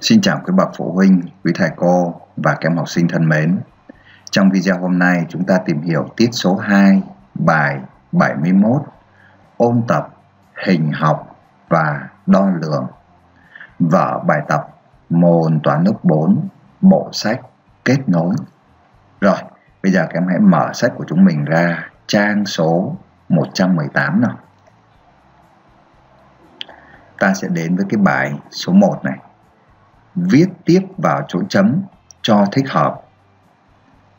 Xin chào quý bậc phụ huynh, quý thầy cô và các em học sinh thân mến. Trong video hôm nay chúng ta tìm hiểu tiết số 2, bài 71, ôn tập hình học và đo lường. Vở bài tập môn toán lớp 4, bộ sách kết nối. Rồi, bây giờ các em hãy mở sách của chúng mình ra trang số 118 nào. Ta sẽ đến với cái bài số 1 này viết tiếp vào chỗ chấm cho thích hợp.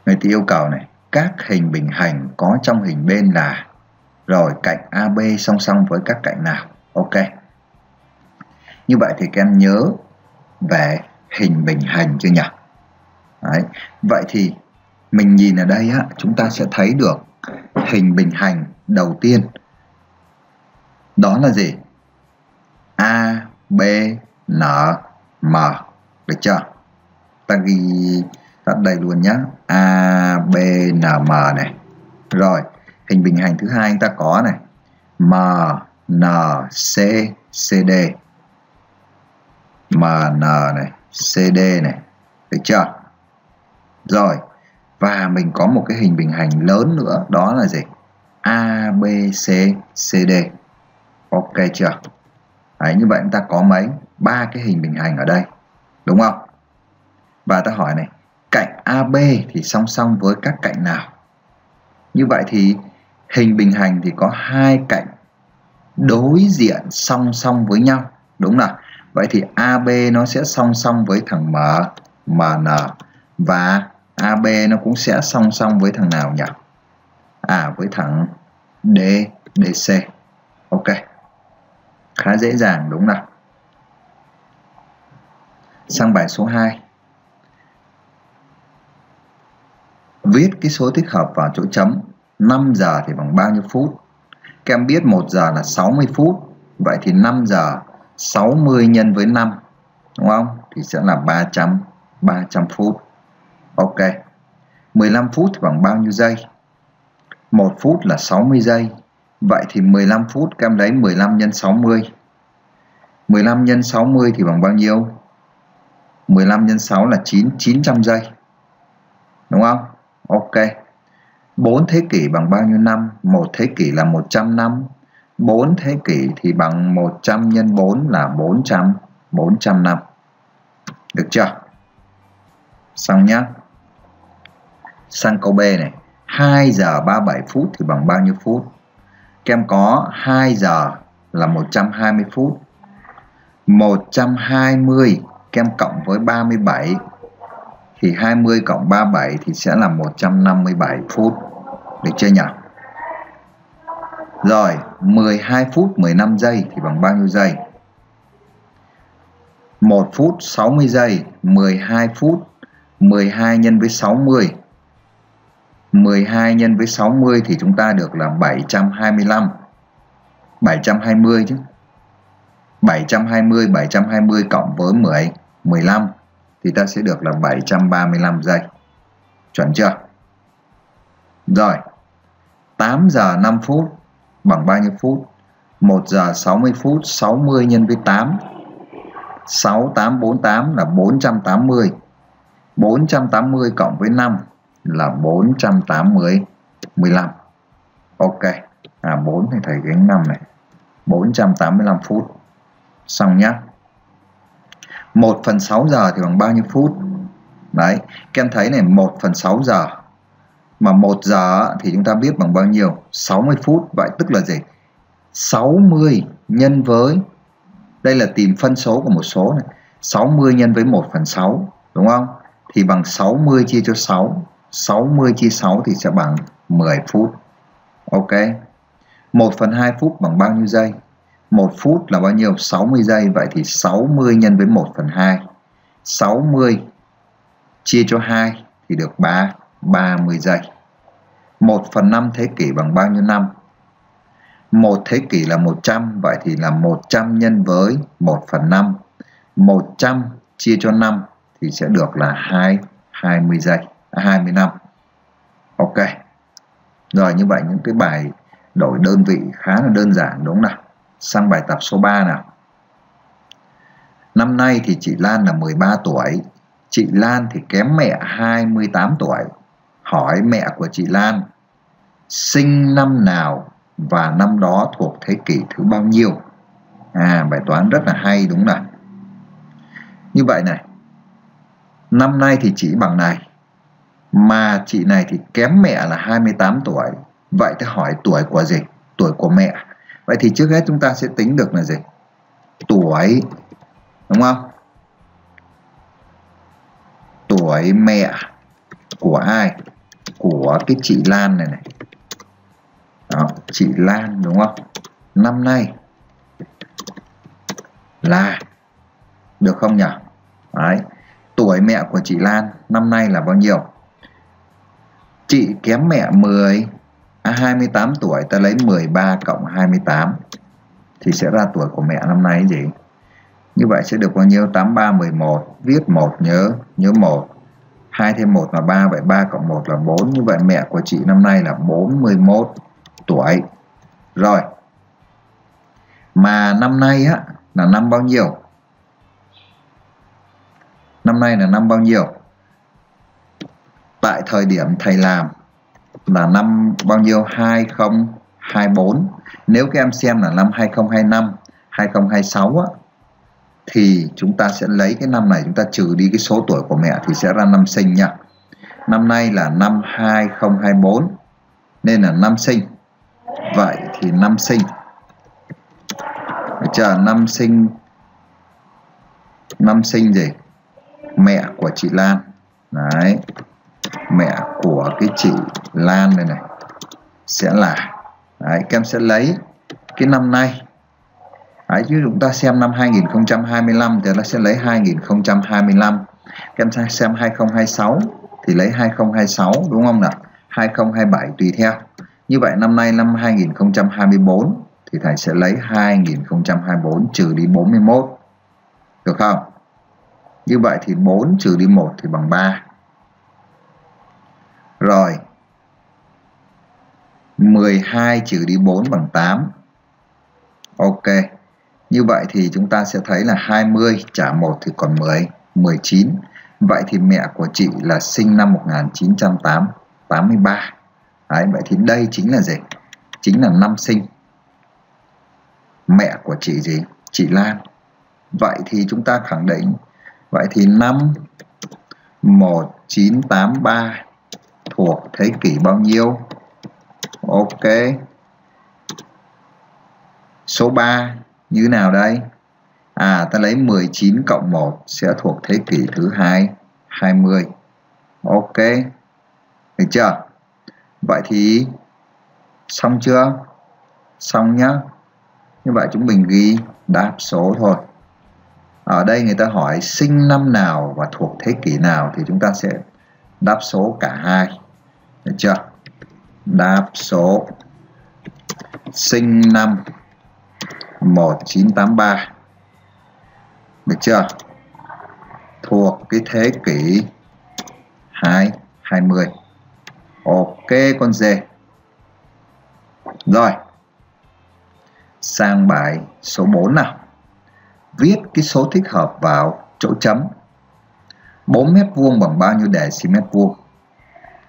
Người ta yêu cầu này, các hình bình hành có trong hình bên là rồi cạnh AB song song với các cạnh nào. Ok. Như vậy thì các em nhớ về hình bình hành chưa nhỉ? Đấy. Vậy thì mình nhìn ở đây á, chúng ta sẽ thấy được hình bình hành đầu tiên. Đó là gì? A, B, N, M được chưa? Ta ghi tận đây luôn nhé A B N M này. Rồi hình bình hành thứ hai ta có này. M N C C D. M N này C D này. Được chưa? Rồi và mình có một cái hình bình hành lớn nữa đó là gì? A B C C D. Ok chưa? Đấy, như vậy chúng ta có mấy? Ba cái hình bình hành ở đây, đúng không? Và ta hỏi này, cạnh AB thì song song với các cạnh nào? Như vậy thì hình bình hành thì có hai cạnh đối diện song song với nhau, đúng không vậy thì AB nó sẽ song song với thằng M MN và AB nó cũng sẽ song song với thằng nào nhỉ? À với thằng D DC ok. Khá dễ dàng, đúng không sang bài số 2 viết cái số thích hợp vào chỗ chấm 5 giờ thì bằng bao nhiêu phút? Các em biết 1 giờ là 60 phút, vậy thì 5 giờ 60 nhân với 5 đúng không? Thì sẽ là 300 300 phút. Ok. 15 phút thì bằng bao nhiêu giây? 1 phút là 60 giây, vậy thì 15 phút các em lấy 15 nhân 60 15 nhân 60 thì bằng bao nhiêu? 15 x 6 là 9 900 giây. Đúng không? Ok. 4 thế kỷ bằng bao nhiêu năm? Một thế kỷ là 100 năm. 4 thế kỷ thì bằng 100 x 4 là 400 400 năm. Được chưa? Xong nhá. Sang câu B này. 2 giờ 37 phút thì bằng bao nhiêu phút? Các em có 2 giờ là 120 phút. 120 kem cộng với 37 thì 20 cộng 37 thì sẽ là 157 phút. Được chưa nhỉ? Rồi 12 phút 15 giây thì bằng bao nhiêu giây? 1 phút 60 giây 12 phút 12 nhân với 60 12 nhân với 60 thì chúng ta được là 725 720 chứ. 720 720 cộng với 10 15 thì ta sẽ được là 735 giây. Chuẩn chưa? Rồi. 8 giờ 5 phút bằng bao nhiêu phút? 1 giờ 60 phút 60 nhân với 8 6848 là 480 480 cộng với 5 là 480 15 Ok à 4 thì thầy gánh 5 này 485 phút xong nhá 1 phần 6 giờ thì bằng bao nhiêu phút? Đấy, các em thấy này 1 phần 6 giờ. Mà 1 giờ thì chúng ta biết bằng bao nhiêu? 60 phút. Vậy tức là gì? 60 nhân với, đây là tìm phân số của một số này. 60 nhân với 1 phần 6 đúng không? Thì bằng 60 chia cho 6 60 chia 6 thì sẽ bằng 10 phút. Ok. 1 phần 2 phút bằng bao nhiêu giây? 1 phút là bao nhiêu? 60 giây. Vậy thì 60 nhân với 1 phần 2. 60 chia cho 2 thì được 3, 30 giây. 1 phần 5 thế kỷ bằng bao nhiêu năm? 1 thế kỷ là 100, vậy thì là 100 nhân với 1 phần 5. 100 chia cho 5 thì sẽ được là 2, 20 giây, à, 20 năm. Ok. Rồi như vậy những cái bài đổi đơn vị khá là đơn giản đúng không nào? Sang bài tập số 3 nào Năm nay thì chị Lan là 13 tuổi. Chị Lan thì kém mẹ 28 tuổi. Hỏi mẹ của chị Lan sinh năm nào và năm đó thuộc thế kỷ thứ bao nhiêu? À, bài toán rất là hay đúng không? Như vậy này, năm nay thì chị bằng này, mà chị này thì kém mẹ là 28 tuổi. Vậy thì hỏi tuổi của gì? Tuổi của mẹ. Vậy thì trước hết chúng ta sẽ tính được là gì? Tuổi, đúng không? Tuổi mẹ của ai? Của cái chị Lan này này. Đó, chị Lan đúng không? Năm nay là được không nhỉ? Đấy. Tuổi mẹ của chị Lan năm nay là bao nhiêu? Chị kém mẹ 10 à, 28 tuổi ta lấy 13 cộng 28 thì sẽ ra tuổi của mẹ năm nay gì? Như vậy sẽ được bao nhiêu? 83 11 viết 1 nhớ nhớ 1 2 thêm 1 là 3 vậy 3 cộng 1 là 4 như vậy mẹ của chị năm nay là 41 tuổi. Rồi. Mà năm nay á là năm bao nhiêu? Năm nay là năm bao nhiêu? Tại thời điểm thầy làm là năm bao nhiêu? 2024 nếu các em xem là năm 2025 2026 á, thì chúng ta sẽ lấy cái năm này, chúng ta trừ đi cái số tuổi của mẹ thì sẽ ra năm sinh nha. Năm nay là năm 2024 nên là năm sinh. Vậy thì năm sinh. Chờ năm sinh năm sinh gì? Mẹ của chị Lan. Đấy mẹ của cái chị Lan này này sẽ là đấy, các em sẽ lấy cái năm nay đấy, chứ chúng ta xem năm 2025 thì nó sẽ lấy 2025 các em xem 2026 thì lấy 2026 đúng không nào 2027 tùy theo như vậy năm nay năm 2024 thì thầy sẽ lấy 2024 trừ đi 41. Được không? Như vậy thì 4 trừ đi 1 thì bằng 3. Rồi. 12 trừ đi 4 bằng 8. Ok. Như vậy thì chúng ta sẽ thấy là 20 trả 1 thì còn 10, 19. Vậy thì mẹ của chị là sinh năm 1983. Đấy, vậy thì đây chính là gì? Chính là năm sinh mẹ của chị gì? Chị Lan. Vậy thì chúng ta khẳng định vậy thì năm 1983 thuộc thế kỷ bao nhiêu? Ok. Số 3 như nào đây? À ta lấy 19 cộng 1 sẽ thuộc thế kỷ thứ hai 20. Ok. Được chưa? Vậy thì xong chưa? Xong nhá. Như vậy chúng mình ghi đáp số thôi. Ở đây người ta hỏi sinh năm nào và thuộc thế kỷ nào thì chúng ta sẽ đáp số cả hai. Được chưa? Đáp số sinh năm 1983. Được chưa? Thuộc cái thế kỷ 2 20. Ok, con dê. Rồi. Sang bài số 4 nào. Viết cái số thích hợp vào chỗ chấm. 4 mét vuông bằng bao nhiêu deci mét vuông?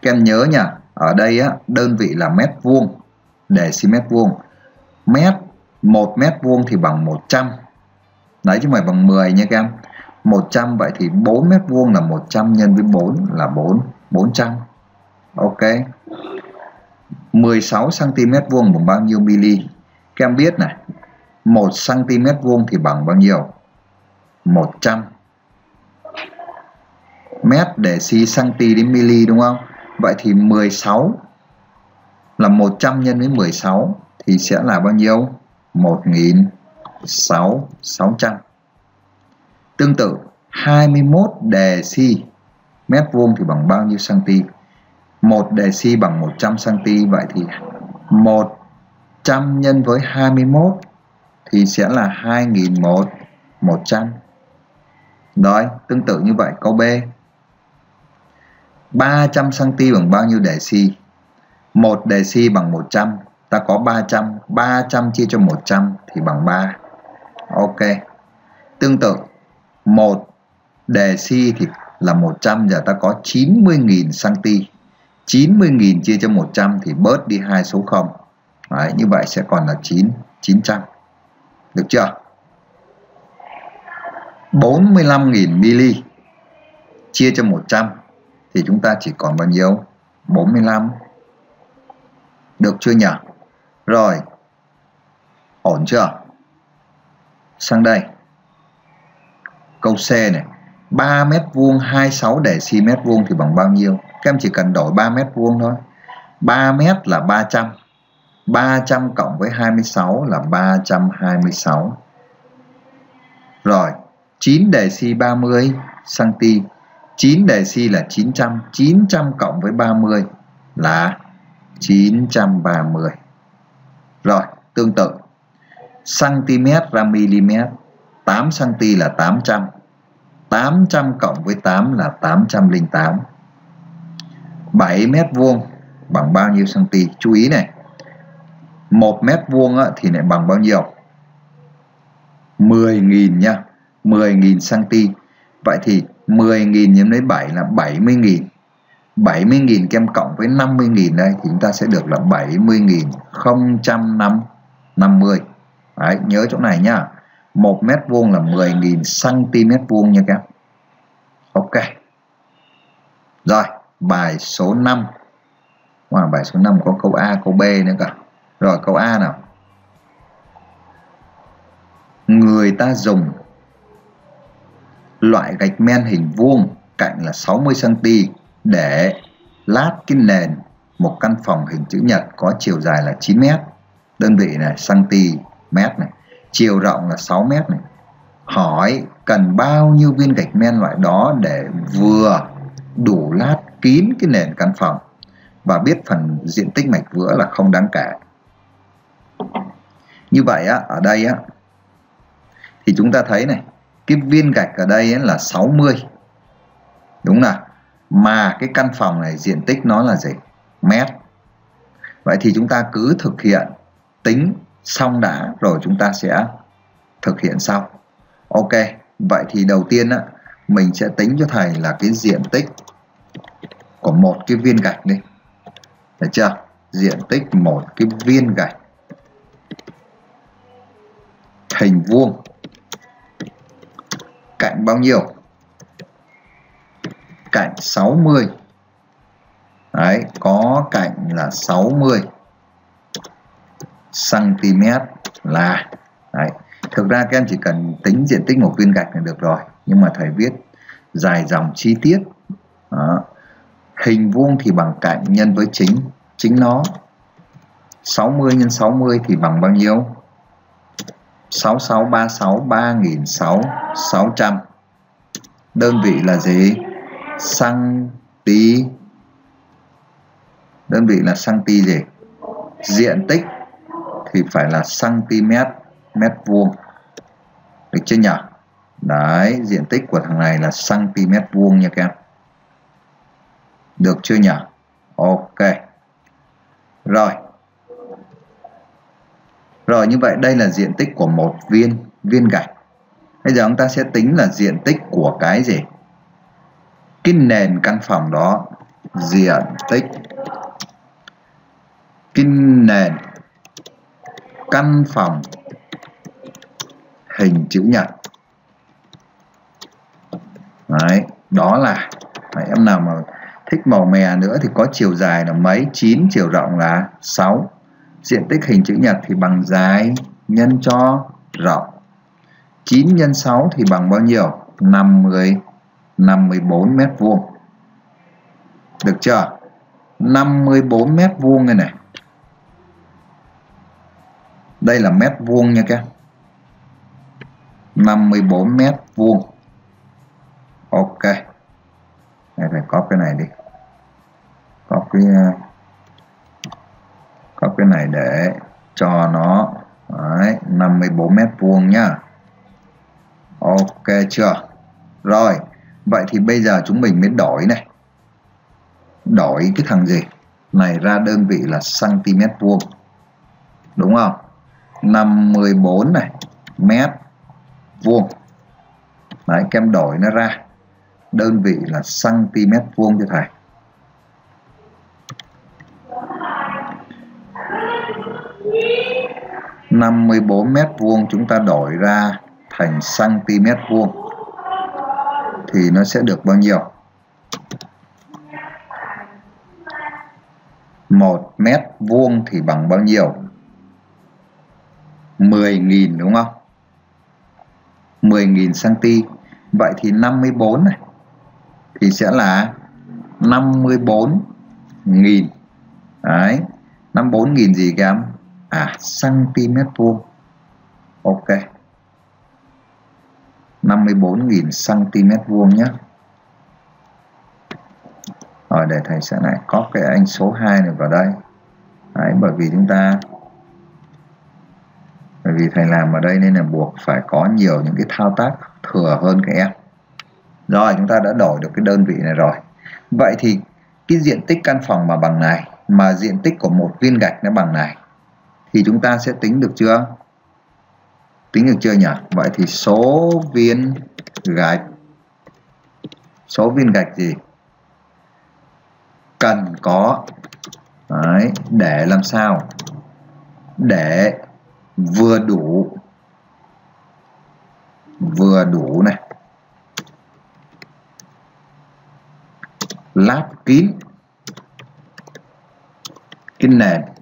Các em nhớ nha, ở đây á, đơn vị là mét vuông, để xin mét vuông. Mét, 1 mét vuông thì bằng 100. Đấy chứ mày bằng 10 nha các em. 100 vậy thì 4 mét vuông là 100 nhân với 4 là 4, 400 ok. 16 cm vuông bằng bao nhiêu mili các em biết này 1 cm vuông thì bằng bao nhiêu? 100 mét để xi cm đến mili đúng không? Vậy thì 16 là 100 nhân với 16 thì sẽ là bao nhiêu? 1.600 tương tự 21 đề si mét vuông thì bằng bao nhiêu cm 1 deci bằng 100 cm vậy thì 100 nhân với 21 thì sẽ là 2001 100 rồi, tương tự như vậy, câu B. 300 cm bằng bao nhiêu deci 1 deci bằng 100 ta có 300 300 chia cho 100 thì bằng 3 ok. Tương tự 1 deci thì là 100 giờ ta có 90.000 cm 90.000 chia cho 100 thì bớt đi hai số 0 Đấy, như vậy sẽ còn là 9 900 được chưa? 45.000 mili chia cho 100 thì chúng ta chỉ còn bao nhiêu? 45 được chưa nhỉ? Rồi. Ổn chưa? Sang đây. Câu C này. 3 mét vuông 26 deci mét vuông thì bằng bao nhiêu? Các em chỉ cần đổi 3 mét vuông thôi. 3 mét là 300 300 cộng với 26 là 326 rồi. 9 đề xi 30 cm 9 đề si là 900 900 cộng với 30 là 930 rồi, tương tự. Cm ra mm 8 cm là 800 800 cộng với 8 là 808 7 mét vuông bằng bao nhiêu cm chú ý này 1 mét vuông thì lại bằng bao nhiêu? 10.000 nha 10.000 cm vậy thì 10.000 nhân với 7 là 70.000 70.000 kem cộng với 50.000 đây thì chúng ta sẽ được là 70.050 Đấy, nhớ chỗ này nhá. 1 mét vuông là 10.000 cm vuông nha các. Ok. Rồi bài số 5 Wow, bài số 5 có câu A câu B nữa cả Rồi câu A nào? Người ta dùng loại gạch men hình vuông cạnh là 60cm để lát cái nền. Một căn phòng hình chữ nhật có chiều dài là 9m đơn vị này cm này, chiều rộng là 6 mét này. Hỏi cần bao nhiêu viên gạch men loại đó để vừa đủ lát kín cái nền căn phòng? Và biết phần diện tích mạch vữa là không đáng kể. Như vậy á, ở đây á, thì chúng ta thấy này cái viên gạch ở đây là 60 đúng nào? Mà cái căn phòng này diện tích nó là gì? Mét. Vậy thì chúng ta cứ thực hiện tính xong đã rồi chúng ta sẽ thực hiện sau. Ok vậy thì đầu tiên á, mình sẽ tính cho thầy là cái diện tích của một cái viên gạch đi. Được chưa? Diện tích một cái viên gạch. Hình vuông cạnh bao nhiêu? Cạnh 60 đấy, có cạnh là 60 cm là, đấy. thực ra các em chỉ cần tính diện tích một viên gạch là được rồi, nhưng mà thầy viết dài dòng chi tiết, Đó. hình vuông thì bằng cạnh nhân với chính chính nó. 60 nhân 60 thì bằng bao nhiêu? 6636 3600 đơn vị là gì? Xăng tí đơn vị là xăng ti gì? Diện tích thì phải là cm mét vuông. Được chưa nhỉ? Đấy, diện tích của thằng này là cm vuông nha các em. Được chưa nhỉ? Ok. Rồi rồi như vậy đây là diện tích của một viên viên gạch. Bây giờ chúng ta sẽ tính là diện tích của cái gì? Cái nền căn phòng đó diện tích. Cái nền căn phòng hình chữ nhật. Đấy, đó là Đấy, em nào mà thích màu mè nữa thì có chiều dài là mấy? 9 chiều rộng là 6 diện tích hình chữ nhật thì bằng dài nhân cho rộng. 9 nhân 6 thì bằng bao nhiêu? 50 54 mét vuông. Được chưa? 54 mét vuông này này. Đây là mét vuông nha các em. 54 mét vuông. Ok. Đây phải có cái này đi. Có cái có cái này để cho nó Đấy, 54 mét vuông nhá. Ok chưa? Rồi vậy thì bây giờ chúng mình mới đổi này. Đổi cái thằng gì? Này ra đơn vị là cm vuông. Đúng không? 54 này mét vuông. Đấy kem đổi nó ra. Đơn vị là cm vuông cho thầy. 54 mét vuông chúng ta đổi ra thành cm vuông, thì nó sẽ được bao nhiêu? 1 mét vuông thì bằng bao nhiêu? 10.000 đúng không? 10.000 cm vậy thì 54 này, thì sẽ là 54.000 đấy 54.000 gì các em? À cm vuông. Ok. 54.000 cm vuông nhé. Rồi để thầy sẽ lại có cái anh số 2 này vào đây. Đấy, bởi vì chúng ta bởi vì thầy làm ở đây nên là buộc phải có nhiều những cái thao tác thừa hơn các em. Rồi chúng ta đã đổi được cái đơn vị này rồi. Vậy thì cái diện tích căn phòng mà bằng này mà diện tích của một viên gạch nó bằng này thì chúng ta sẽ tính được chưa? Tính được chưa nhỉ? Vậy thì số viên gạch số viên gạch gì? Cần có Đấy, để làm sao? Để vừa đủ vừa đủ này. Lát kín. Cái nền.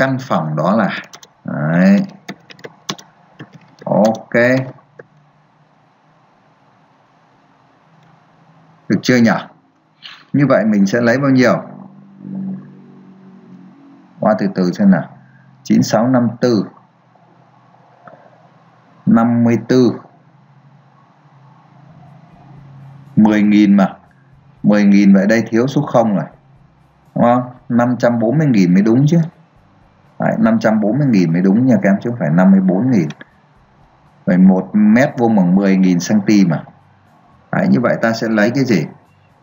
Căn phòng đó là, Đấy. ok. Được chưa nhỉ? Như vậy mình sẽ lấy bao nhiêu? Qua từ từ xem nào. 9654 54 10.000 mà. 10.000 vậy đây thiếu số 0 rồi. Đúng không? 540.000 mới đúng chứ. Đấy, 540.000 mới đúng nha các em chứ không phải 54.000 vậy 1 mét vuông bằng 10.000 cm mà. Đấy, như vậy ta sẽ lấy cái gì?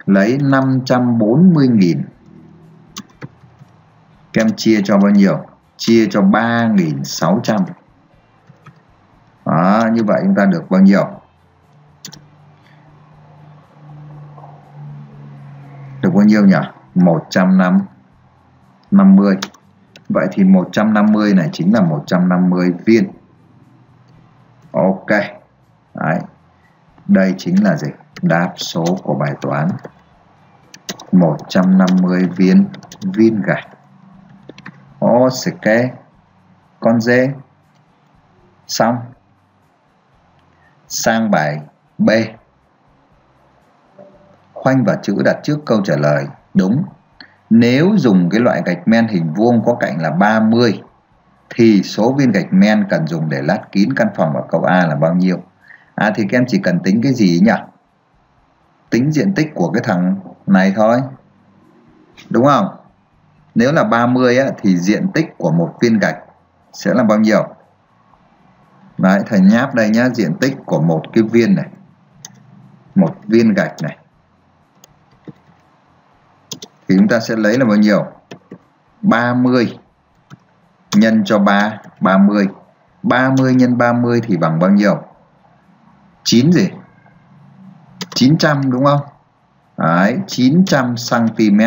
Lấy 540.000 các em chia cho bao nhiêu? Chia cho 3.600 đó, như vậy chúng ta được bao nhiêu? Được bao nhiêu nhỉ? 150 vậy thì 150 này chính là 150 viên. Ok. Đấy. đây chính là gì? Đáp số của bài toán. 150 viên viên gạch. Ô ok con dê. Xong. Sang bài B. Khoanh và chữ đặt trước câu trả lời. Đúng nếu dùng cái loại gạch men hình vuông có cạnh là 30 thì số viên gạch men cần dùng để lát kín căn phòng ở câu A là bao nhiêu? À thì các em chỉ cần tính cái gì nhỉ? Tính diện tích của cái thằng này thôi. Đúng không? Nếu là 30 á, thì diện tích của một viên gạch sẽ là bao nhiêu? Đấy, thầy nháp đây nhá, diện tích của một cái viên này. Một viên gạch này thì chúng ta sẽ lấy là bao nhiêu? 30 nhân cho 3 30 30 nhân 30 thì bằng bao nhiêu? 9 gì? 900 đúng không? Đấy, 900 cm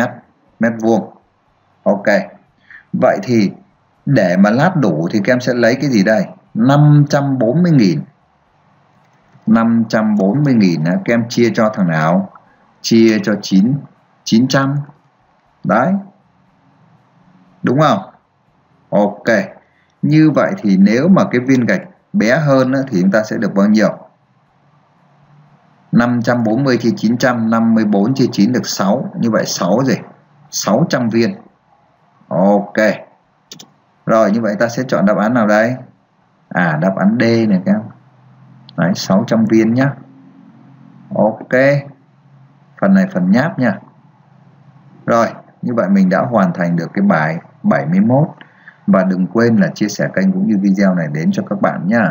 mét vuông. Ok. Vậy thì để mà lát đủ thì các em sẽ lấy cái gì đây? 540.000 540.000 các em chia cho thằng nào? Chia cho 9 900 đấy. Đúng không? Ok. Như vậy thì nếu mà cái viên gạch bé hơn thì chúng ta sẽ được bao nhiêu? 540 chia 954 chia 9 được 6 như vậy 6 gì? 600 viên. Ok. Rồi như vậy ta sẽ chọn đáp án nào đây? À đáp án D này các em. Đấy, 600 viên nhá. Ok. Phần này phần nháp nha. Rồi như vậy mình đã hoàn thành được cái bài 71 và đừng quên là chia sẻ kênh cũng như video này đến cho các bạn nhé